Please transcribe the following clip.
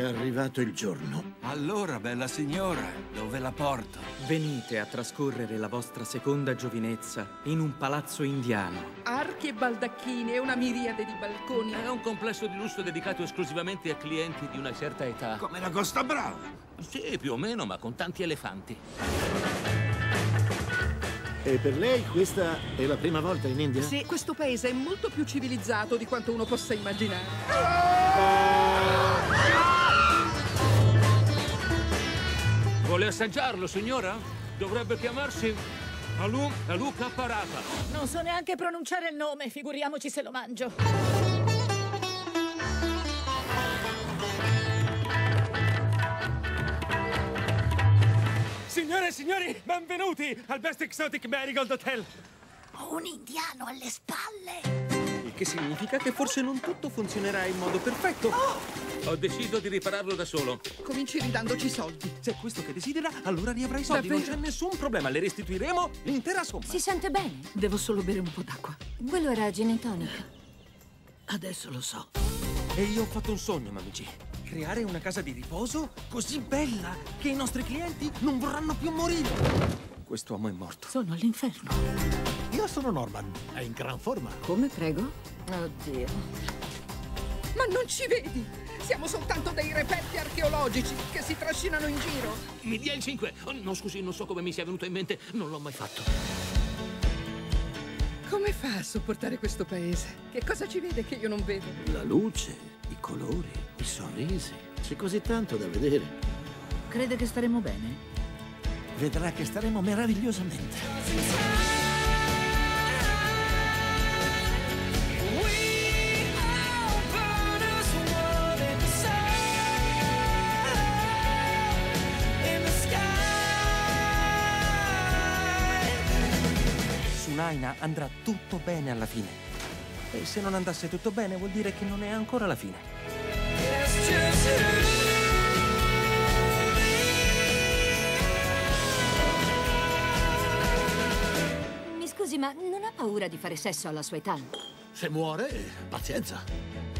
arrivato il giorno. Allora, bella signora, dove la porto? Venite a trascorrere la vostra seconda giovinezza in un palazzo indiano. Archi e baldacchini e una miriade di balconi. È un complesso di lusso dedicato esclusivamente a clienti di una certa età. Come la Costa Brava. Sì, più o meno, ma con tanti elefanti. E per lei questa è la prima volta in India? Sì, questo paese è molto più civilizzato di quanto uno possa immaginare. Vuole assaggiarlo, signora? Dovrebbe chiamarsi Alu Aluca Parata. Non so neanche pronunciare il nome, figuriamoci se lo mangio. Signore e signori, benvenuti al Best Exotic Marigold Hotel. Ho un indiano alle spalle. Il che significa che forse non tutto funzionerà in modo perfetto. Ho deciso di ripararlo da solo. Cominci ridandoci soldi. Se è questo che desidera, allora riavrai i soldi. Non c'è Davvero? nessun problema, le restituiremo l'intera somma. Si sente bene? Devo solo bere un po' d'acqua. Quello era gin and tonic. Adesso lo so. E io ho fatto un sogno, mamici. Creare una casa di riposo così bella che i nostri clienti non vorranno più morire. Quest'uomo è morto. Sono all'inferno. Io sono Norman, è in gran forma. Come prego? Oddio. Ma non ci vedi? Siamo soltanto dei reperti archeologici che si trascinano in giro. Mi dia il 5. no, scusi, non so come mi sia venuto in mente. Non l'ho mai fatto. Come fa a sopportare questo paese? Che cosa ci vede che io non vedo? La luce, i colori, i sorrisi. C'è così tanto da vedere. Crede che staremo bene? Vedrà che staremo meravigliosamente. Naina andrà tutto bene alla fine. E se non andasse tutto bene vuol dire che non è ancora la fine. Ma non ha paura di fare sesso alla sua età? Se muore, pazienza.